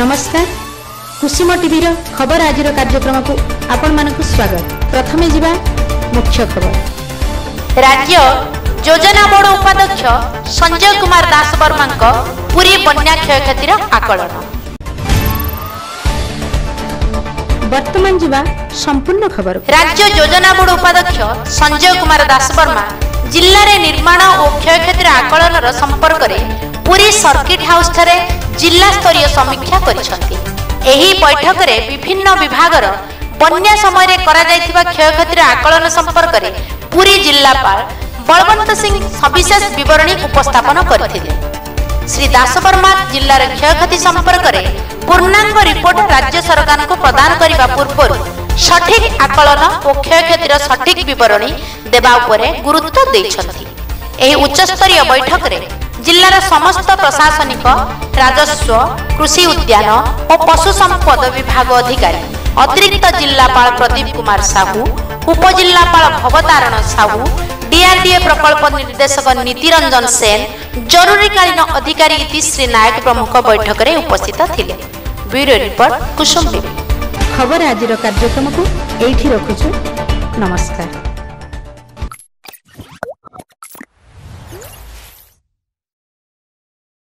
ନମସ୍କାର। କୁସୁମ ଟିଭିର ଖବର ଆଜିର କାର୍ଯ୍ୟକ୍ରମକୁ ଆପଣମାନଙ୍କୁ ସ୍ୱାଗତ। ପ୍ରଥମେ ଯିବା ମୁଖ୍ୟ ଖବର। ରାଜ୍ୟ ଯୋଜନା ବୋର୍ଡ ଉପାଧ୍ୟକ୍ଷ ସଞ୍ଜୟ କୁମାର ଦାସ ବର୍ମାଙ୍କ ପୁରୀ ବନ୍ୟା କ୍ଷୟକ୍ଷତିର ଆକଳନ। ବର୍ତ୍ତମାନ ଯିବା ସମ୍ପୂର୍ଣ୍ଣ ଖବର। ରାଜ୍ୟ ଯୋଜନା ବୋର୍ଡ ଉପାଧ୍ୟକ୍ଷ ସଞ୍ଜୟ କୁମାର ଦାସ ବର୍ମା ଜିଲ୍ଲାରେ ନିର୍ମାଣ ଓ କ୍ଷୟକ୍ଷତିର ଆକଳନର ସମ୍ପର୍କରେ ପୁରୀ ସର୍କିଟ ହାଉସଠାରେ ଜିଲ୍ଲା ସ୍ତରୀୟ ସମୀକ୍ଷା କରିଛନ୍ତି। ଏହି ବୈଠକରେ ବିଭିନ୍ନ ବିଭାଗର ବନ୍ୟା ସମୟରେ କରାଯାଇଥିବା କ୍ଷୟକ୍ଷତିର ଆକଳନ ସମ୍ପର୍କରେ ପୁରୀ ଜିଲ୍ଲାପାଳ ବଳବନ୍ତ ସିଂ ସବିଶେଷ ବିବରଣୀ ଉପସ୍ଥାପନ କରିଥିଲେ। ଶ୍ରୀ ଦାସବର୍ମା ଜିଲ୍ଲାର କ୍ଷୟକ୍ଷତି ସମ୍ପର୍କରେ ପୂର୍ଣ୍ଣାଙ୍ଗ ରିପୋର୍ଟ ରାଜ୍ୟ ସରକାରଙ୍କୁ ପ୍ରଦାନ କରିବା ପୂର୍ବରୁ ସଠିକ ଆକଳନ ଓ କ୍ଷୟକ୍ଷତିର ସଠିକ ବିବରଣୀ ଦେବା ଉପରେ ଗୁରୁତ୍ୱ ଦେଇଛନ୍ତି। ଏହି ଉଚ୍ଚସ୍ତରୀୟ ବୈଠକରେ ଜିଲ୍ଲାର ସମସ୍ତ ପ୍ରଶାସନିକ ରାଜସ୍ୱ କୃଷି ଉଦ୍ୟାନ ଓ ପଶୁ ସମ୍ପଦ ବିଭାଗ ଅଧିକାରୀ ଅତିରିକ୍ତ ଜିଲ୍ଲାପାଳ ପ୍ରଦୀପ କୁମାର ସାହୁ ଉପଜିଲ୍ଲାପାଳ ଭବତାରଣ ସାହୁ ଡିଆରଡିଏ ପ୍ରକଳ୍ପ ନିର୍ଦ୍ଦେଶକ ନୀତିରଞ୍ଜନ ସେନ ଜରୁରୀକାଳୀନ ଅଧିକାରୀ ଇତିଶ୍ରୀ ନାୟକ ପ୍ରମୁଖ ବୈଠକରେ ଉପସ୍ଥିତ ଥିଲେ। ବ୍ୟୁରୋ ରିପୋର୍ଟ କୁସୁମ ବିବି ଖବର ଆଜିର କାର୍ଯ୍ୟକ୍ରମକୁ ଏଇଠି ରଖୁଛୁ। ନମସ୍କାର।